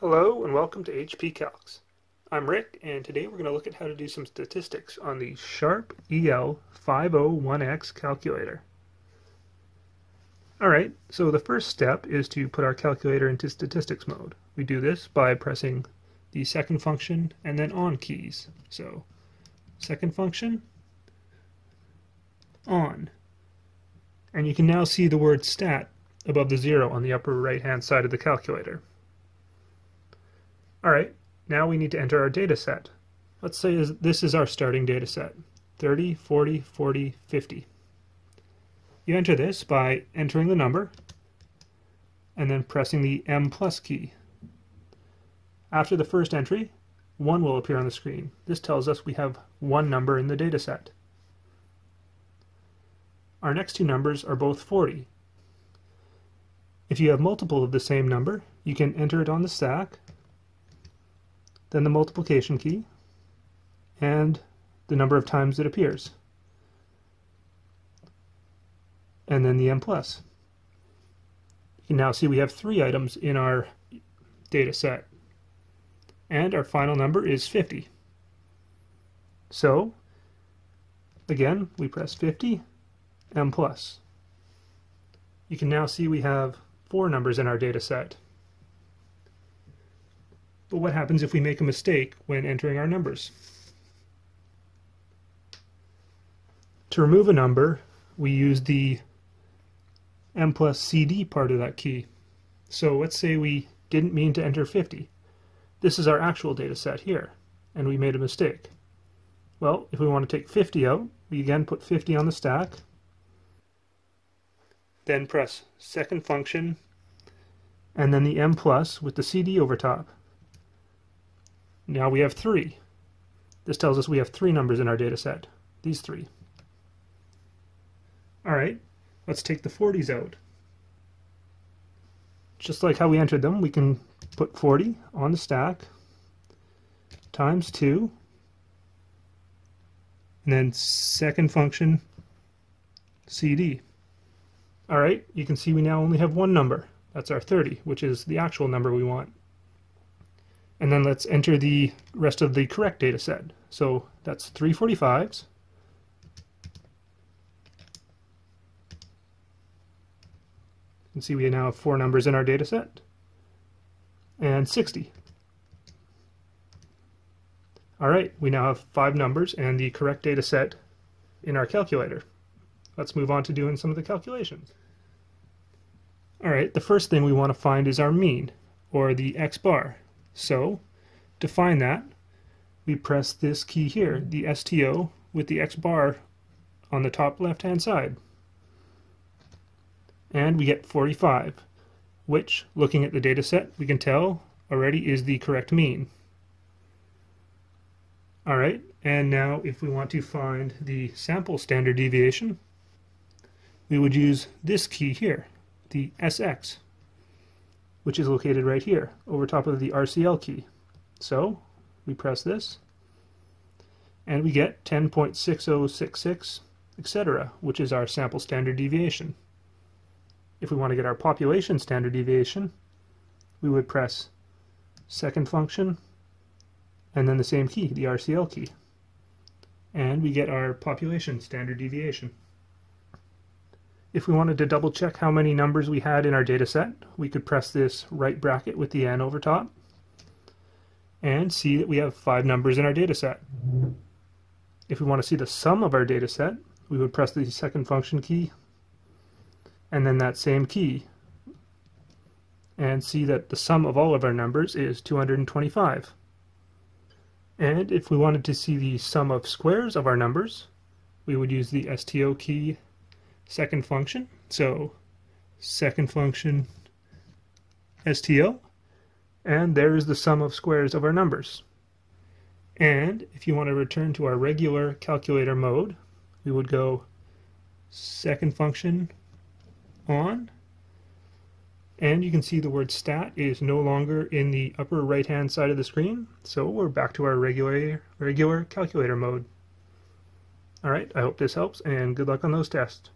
Hello and welcome to HD Calcs. I'm Rick and today we're going to look at how to do some statistics on the Sharp EL501X calculator. Alright, so the first step is to put our calculator into statistics mode. We do this by pressing the second function and then on keys. So second function, on. And you can now see the word stat above the zero on the upper right hand side of the calculator. Alright, now we need to enter our data set. Let's say this is our starting data set 30, 40, 40, 50. You enter this by entering the number and then pressing the M plus key. After the first entry, 1 will appear on the screen. This tells us we have one number in the data set. Our next two numbers are both 40. If you have multiple of the same number, you can enter it on the stack then the multiplication key, and the number of times it appears, and then the m plus. You can now see we have three items in our data set, and our final number is 50. So, again, we press 50, m plus. You can now see we have four numbers in our data set. But what happens if we make a mistake when entering our numbers? To remove a number, we use the M plus CD part of that key. So let's say we didn't mean to enter 50. This is our actual data set here, and we made a mistake. Well, if we want to take 50 out, we again put 50 on the stack, then press second function, and then the M plus with the CD over top. Now we have three. This tells us we have three numbers in our data set. These three. All right, let's take the 40s out. Just like how we entered them, we can put 40 on the stack times 2 and then second function CD. All right, you can see we now only have one number. That's our 30, which is the actual number we want. And then let's enter the rest of the correct data set. So that's 345s. You can see we now have four numbers in our data set. And 60. All right, we now have five numbers and the correct data set in our calculator. Let's move on to doing some of the calculations. All right, the first thing we want to find is our mean, or the x bar. So to find that, we press this key here, the STO with the X bar on the top left hand side. And we get 45, which, looking at the data set, we can tell already is the correct mean. Alright, and now if we want to find the sample standard deviation, we would use this key here, the SX which is located right here over top of the RCL key. So we press this and we get 10.6066 etc which is our sample standard deviation. If we want to get our population standard deviation we would press second function and then the same key, the RCL key. And we get our population standard deviation. If we wanted to double check how many numbers we had in our data set, we could press this right bracket with the n over top and see that we have five numbers in our data set. If we want to see the sum of our data set, we would press the second function key and then that same key and see that the sum of all of our numbers is 225. And if we wanted to see the sum of squares of our numbers, we would use the STO key second function. So second function STO, and there is the sum of squares of our numbers. And if you want to return to our regular calculator mode, we would go second function on, and you can see the word stat is no longer in the upper right hand side of the screen, so we're back to our regular, regular calculator mode. Alright, I hope this helps, and good luck on those tests.